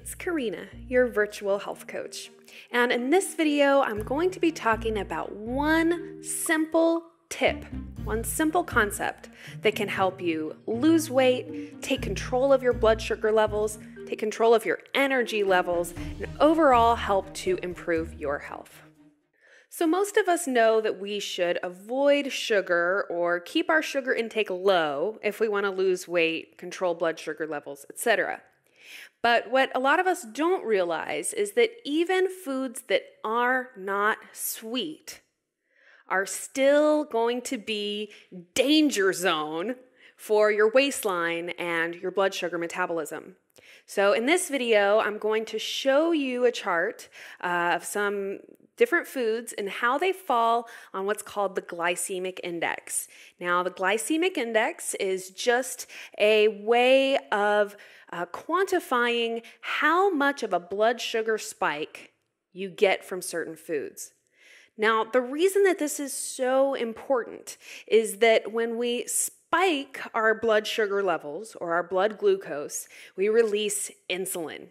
it's Corrina, your virtual health coach. And in this video, I'm going to be talking about one simple tip, one simple concept that can help you lose weight, take control of your blood sugar levels, take control of your energy levels, and overall help to improve your health. So, most of us know that we should avoid sugar or keep our sugar intake low if we want to lose weight, control blood sugar levels, etc. But what a lot of us don't realize is that even foods that are not sweet are still going to be danger zone for your waistline and your blood sugar metabolism. So in this video, I'm going to show you a chart uh, of some different foods and how they fall on what's called the glycemic index. Now, the glycemic index is just a way of uh, quantifying how much of a blood sugar spike you get from certain foods. Now, the reason that this is so important is that when we spike our blood sugar levels or our blood glucose, we release insulin.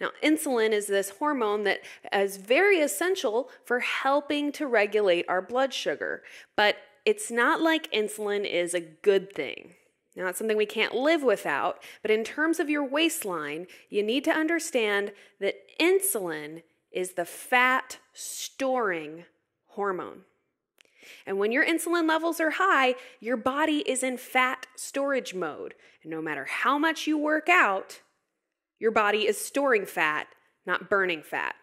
Now, insulin is this hormone that is very essential for helping to regulate our blood sugar, but it's not like insulin is a good thing. Now, it's something we can't live without, but in terms of your waistline, you need to understand that insulin is the fat storing hormone. And when your insulin levels are high, your body is in fat storage mode. And no matter how much you work out, your body is storing fat, not burning fat.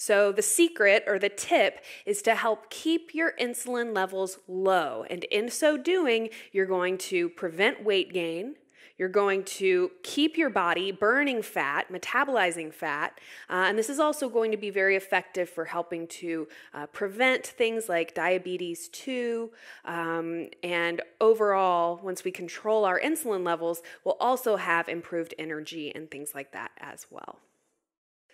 So, the secret or the tip is to help keep your insulin levels low. And in so doing, you're going to prevent weight gain, you're going to keep your body burning fat, metabolizing fat, uh, and this is also going to be very effective for helping to uh, prevent things like diabetes too. Um, and overall, once we control our insulin levels, we'll also have improved energy and things like that as well.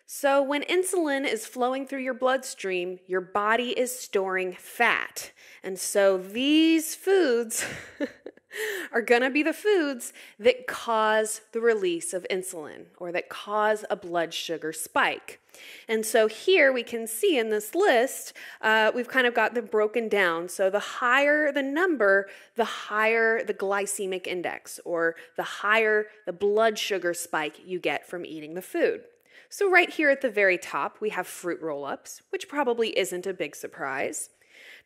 So, when insulin is flowing through your bloodstream, your body is storing fat. And so, these foods are going to be the foods that cause the release of insulin or that cause a blood sugar spike. And so, here we can see in this list, uh, we've kind of got them broken down. So, the higher the number, the higher the glycemic index, or the higher the blood sugar spike you get from eating the food. So, right here at the very top, we have fruit roll ups, which probably isn't a big surprise.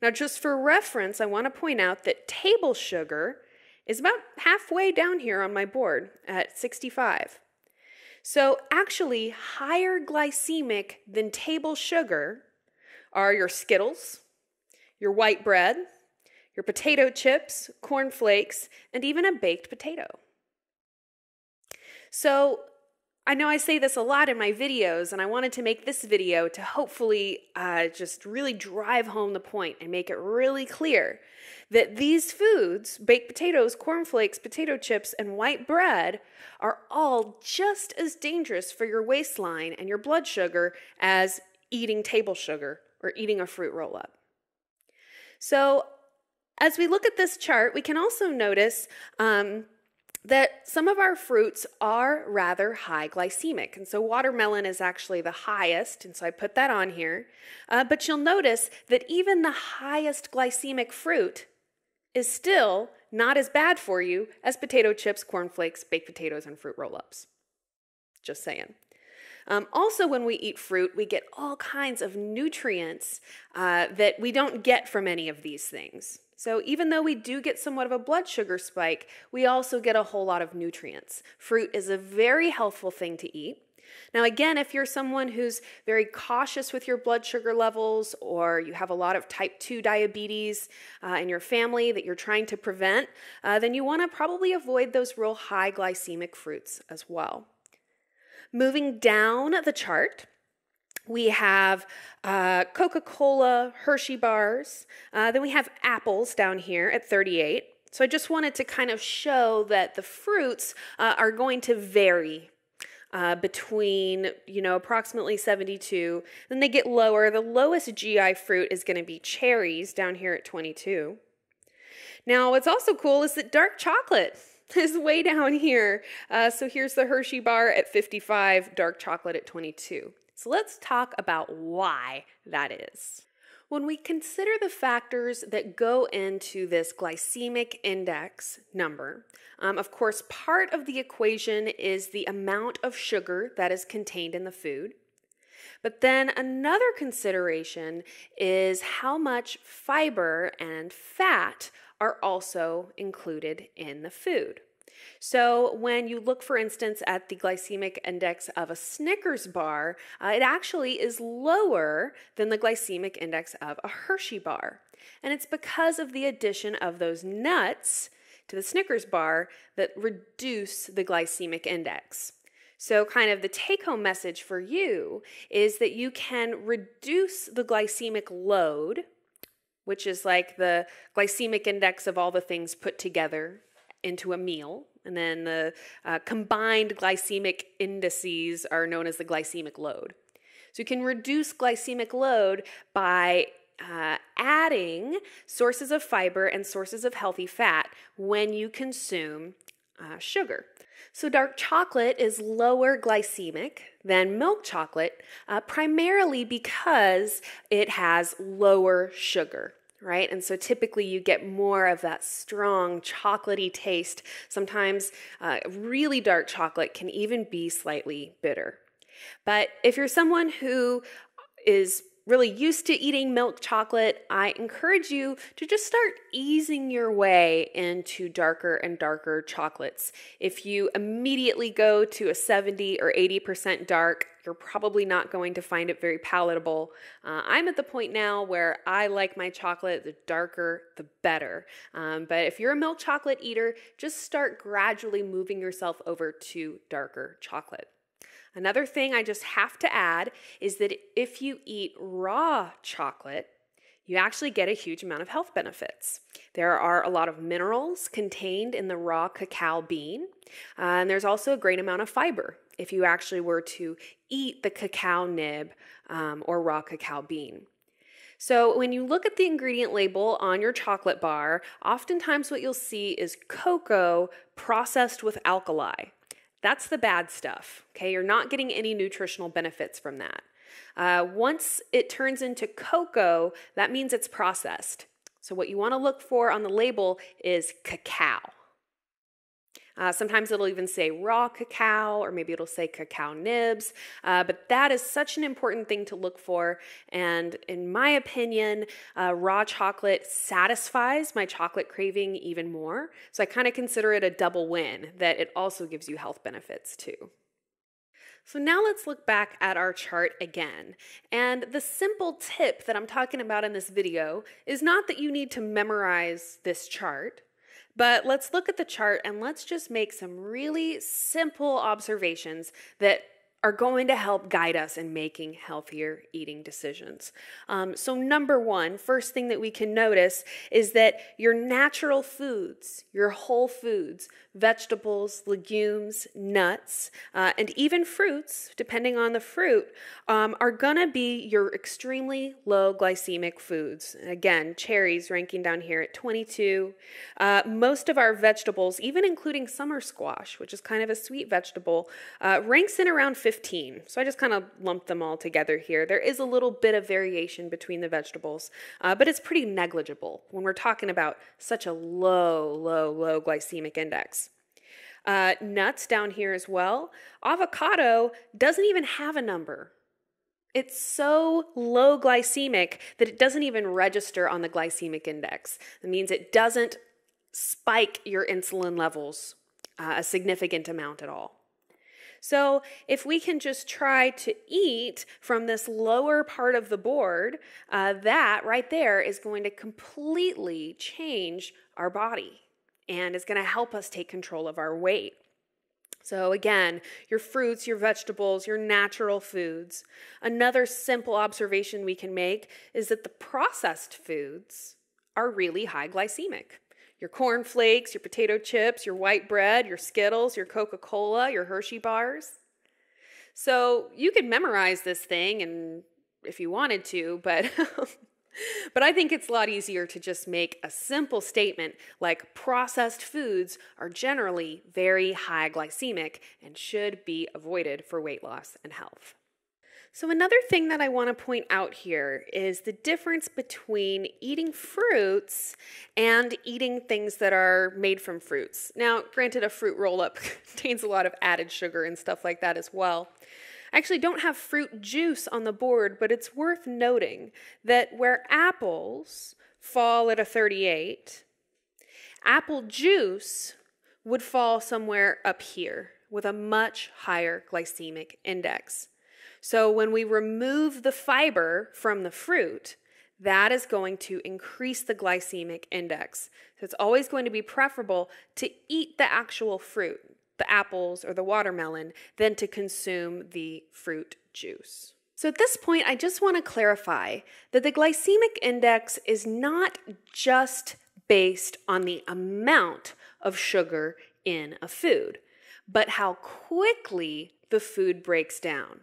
Now, just for reference, I want to point out that table sugar is about halfway down here on my board at 65. So, actually, higher glycemic than table sugar are your Skittles, your white bread, your potato chips, corn flakes, and even a baked potato. So, I know I say this a lot in my videos, and I wanted to make this video to hopefully uh, just really drive home the point and make it really clear that these foods baked potatoes, cornflakes, potato chips, and white bread are all just as dangerous for your waistline and your blood sugar as eating table sugar or eating a fruit roll up. So, as we look at this chart, we can also notice. Um, that some of our fruits are rather high glycemic. And so watermelon is actually the highest, and so I put that on here. Uh, but you'll notice that even the highest glycemic fruit is still not as bad for you as potato chips, cornflakes, baked potatoes, and fruit roll ups. Just saying. Um, also, when we eat fruit, we get all kinds of nutrients uh, that we don't get from any of these things. So, even though we do get somewhat of a blood sugar spike, we also get a whole lot of nutrients. Fruit is a very healthful thing to eat. Now, again, if you're someone who's very cautious with your blood sugar levels or you have a lot of type 2 diabetes uh, in your family that you're trying to prevent, uh, then you want to probably avoid those real high glycemic fruits as well. Moving down the chart, we have uh, Coca Cola, Hershey bars. Uh, then we have apples down here at 38. So I just wanted to kind of show that the fruits uh, are going to vary uh, between, you know, approximately 72. Then they get lower. The lowest GI fruit is going to be cherries down here at 22. Now, what's also cool is that dark chocolate is way down here. Uh, so here's the Hershey bar at 55, dark chocolate at 22. So let's talk about why that is. When we consider the factors that go into this glycemic index number, um, of course, part of the equation is the amount of sugar that is contained in the food. But then another consideration is how much fiber and fat are also included in the food. So, when you look, for instance, at the glycemic index of a Snickers bar, uh, it actually is lower than the glycemic index of a Hershey bar. And it's because of the addition of those nuts to the Snickers bar that reduce the glycemic index. So, kind of the take home message for you is that you can reduce the glycemic load, which is like the glycemic index of all the things put together into a meal. And then the uh, combined glycemic indices are known as the glycemic load. So you can reduce glycemic load by uh, adding sources of fiber and sources of healthy fat when you consume uh, sugar. So, dark chocolate is lower glycemic than milk chocolate, uh, primarily because it has lower sugar right? And so typically you get more of that strong chocolatey taste. Sometimes uh, really dark chocolate can even be slightly bitter. But if you're someone who is really used to eating milk chocolate, I encourage you to just start easing your way into darker and darker chocolates. If you immediately go to a 70 or 80% dark, you're probably not going to find it very palatable. Uh, I'm at the point now where I like my chocolate, the darker, the better. Um, but if you're a milk chocolate eater, just start gradually moving yourself over to darker chocolate. Another thing I just have to add is that if you eat raw chocolate, you actually get a huge amount of health benefits. There are a lot of minerals contained in the raw cacao bean, uh, and there's also a great amount of fiber if you actually were to eat the cacao nib um, or raw cacao bean. So, when you look at the ingredient label on your chocolate bar, oftentimes what you'll see is cocoa processed with alkali. That's the bad stuff, okay? You're not getting any nutritional benefits from that. Uh, once it turns into cocoa, that means it's processed. So, what you want to look for on the label is cacao. Uh, sometimes it'll even say raw cacao, or maybe it'll say cacao nibs. Uh, but that is such an important thing to look for. And in my opinion, uh, raw chocolate satisfies my chocolate craving even more. So I kind of consider it a double win that it also gives you health benefits too. So now let's look back at our chart again. And the simple tip that I'm talking about in this video is not that you need to memorize this chart. But let's look at the chart and let's just make some really simple observations that are going to help guide us in making healthier eating decisions. Um, so, number one, first thing that we can notice is that your natural foods, your whole foods, vegetables, legumes, nuts, uh, and even fruits, depending on the fruit, um, are gonna be your extremely low glycemic foods. Again, cherries ranking down here at 22. Uh, most of our vegetables, even including summer squash, which is kind of a sweet vegetable, uh, ranks in around 15. So I just kind of lumped them all together here. There is a little bit of variation between the vegetables, uh, but it's pretty negligible when we're talking about such a low, low, low glycemic index. Uh, nuts down here as well. Avocado doesn't even have a number. It's so low glycemic that it doesn't even register on the glycemic index. That means it doesn't spike your insulin levels uh, a significant amount at all. So, if we can just try to eat from this lower part of the board, uh, that right there is going to completely change our body and is going to help us take control of our weight. So, again, your fruits, your vegetables, your natural foods. Another simple observation we can make is that the processed foods are really high glycemic your corn flakes, your potato chips, your white bread, your Skittles, your Coca Cola, your Hershey bars. So you could memorize this thing and if you wanted to, but But I think it's a lot easier to just make a simple statement like processed foods are generally very high glycemic and should be avoided for weight loss and health. So, another thing that I want to point out here is the difference between eating fruits and eating things that are made from fruits. Now, granted, a fruit roll up contains a lot of added sugar and stuff like that as well. I actually don't have fruit juice on the board, but it's worth noting that where apples fall at a 38, apple juice would fall somewhere up here with a much higher glycemic index. So when we remove the fiber from the fruit, that is going to increase the glycemic index. So it's always going to be preferable to eat the actual fruit the apples or the watermelon than to consume the fruit juice. So, at this point, I just want to clarify that the glycemic index is not just based on the amount of sugar in a food, but how quickly the food breaks down,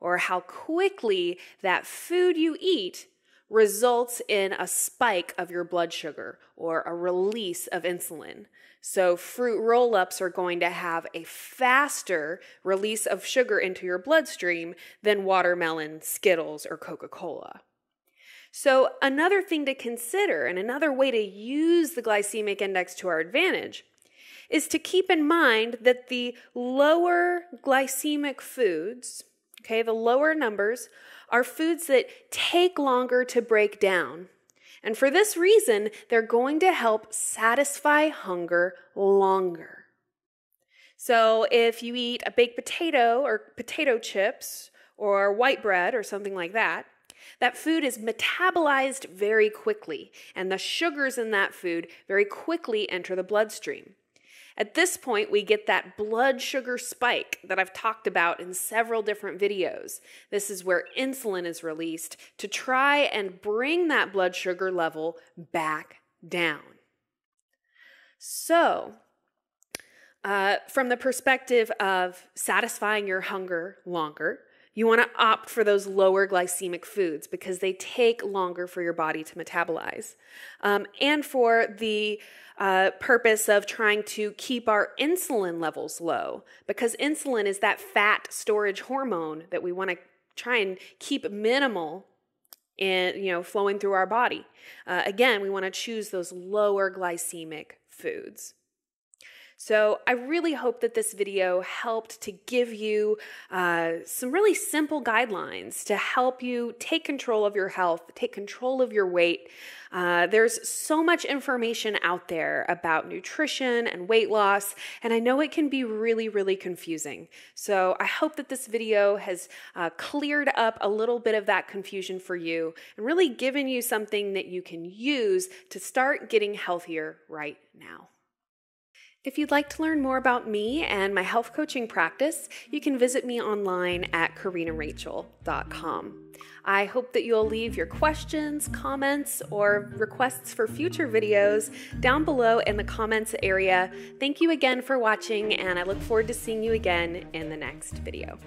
or how quickly that food you eat results in a spike of your blood sugar or a release of insulin. So, fruit roll ups are going to have a faster release of sugar into your bloodstream than watermelon, Skittles, or Coca Cola. So, another thing to consider and another way to use the glycemic index to our advantage is to keep in mind that the lower glycemic foods, okay, the lower numbers, are foods that take longer to break down and for this reason, they're going to help satisfy hunger longer. So if you eat a baked potato or potato chips or white bread or something like that, that food is metabolized very quickly, and the sugars in that food very quickly enter the bloodstream. At this point, we get that blood sugar spike that I've talked about in several different videos. This is where insulin is released to try and bring that blood sugar level back down. So, uh, from the perspective of satisfying your hunger longer, you want to opt for those lower glycemic foods because they take longer for your body to metabolize. Um, and for the uh, purpose of trying to keep our insulin levels low, because insulin is that fat storage hormone that we want to try and keep minimal in you know flowing through our body. Uh, again, we want to choose those lower glycemic foods. So I really hope that this video helped to give you uh, some really simple guidelines to help you take control of your health, take control of your weight. Uh, there's so much information out there about nutrition and weight loss, and I know it can be really, really confusing. So I hope that this video has uh, cleared up a little bit of that confusion for you and really given you something that you can use to start getting healthier right now. If you'd like to learn more about me and my health coaching practice, you can visit me online at corrinarachel.com. I hope that you'll leave your questions, comments, or requests for future videos down below in the comments area. Thank you again for watching, and I look forward to seeing you again in the next video.